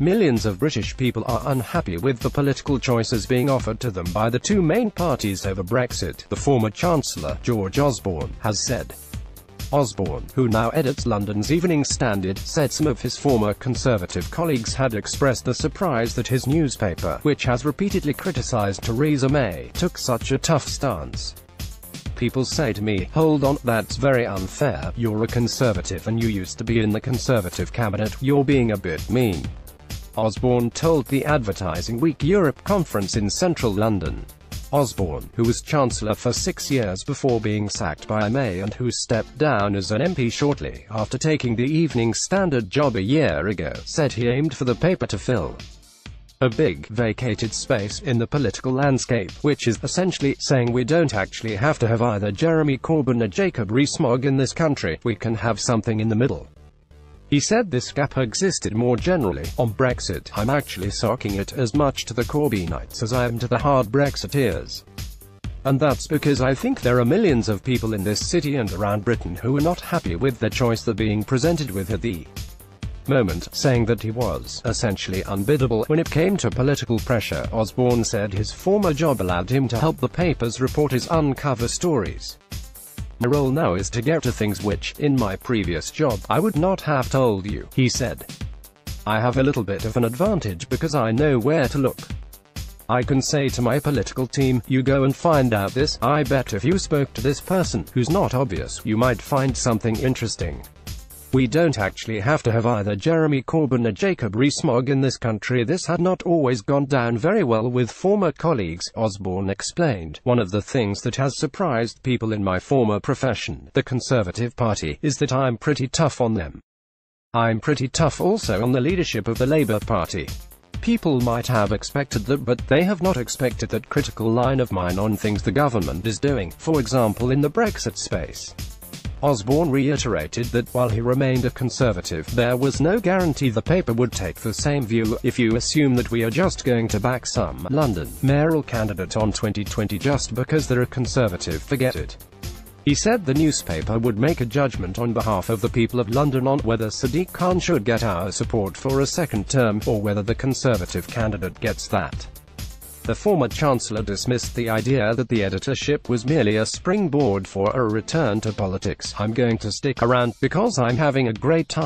Millions of British people are unhappy with the political choices being offered to them by the two main parties over Brexit, the former Chancellor, George Osborne, has said. Osborne, who now edits London's Evening Standard, said some of his former Conservative colleagues had expressed the surprise that his newspaper, which has repeatedly criticised Theresa May, took such a tough stance. People say to me, hold on, that's very unfair, you're a Conservative and you used to be in the Conservative cabinet, you're being a bit mean. Osborne told the Advertising Week Europe conference in central London. Osborne, who was Chancellor for six years before being sacked by May and who stepped down as an MP shortly after taking the Evening Standard job a year ago, said he aimed for the paper to fill a big, vacated space in the political landscape, which is essentially saying we don't actually have to have either Jeremy Corbyn or Jacob Rees-Mogg in this country, we can have something in the middle. He said this gap existed more generally. On Brexit, I'm actually socking it as much to the Corbynites as I am to the hard Brexiteers. And that's because I think there are millions of people in this city and around Britain who are not happy with the choice they're being presented with at the moment, saying that he was essentially unbiddable when it came to political pressure. Osborne said his former job allowed him to help the papers reporters uncover stories. My role now is to get to things which, in my previous job, I would not have told you, he said. I have a little bit of an advantage because I know where to look. I can say to my political team, you go and find out this, I bet if you spoke to this person, who's not obvious, you might find something interesting. We don't actually have to have either Jeremy Corbyn or Jacob Rees-Mogg in this country. This had not always gone down very well with former colleagues, Osborne explained. One of the things that has surprised people in my former profession, the Conservative Party, is that I'm pretty tough on them. I'm pretty tough also on the leadership of the Labour Party. People might have expected that but they have not expected that critical line of mine on things the government is doing, for example in the Brexit space. Osborne reiterated that, while he remained a conservative, there was no guarantee the paper would take the same view, if you assume that we are just going to back some London mayoral candidate on 2020 just because they're a conservative, forget it. He said the newspaper would make a judgment on behalf of the people of London on whether Sadiq Khan should get our support for a second term, or whether the Conservative candidate gets that. The former Chancellor dismissed the idea that the editorship was merely a springboard for a return to politics. I'm going to stick around, because I'm having a great time.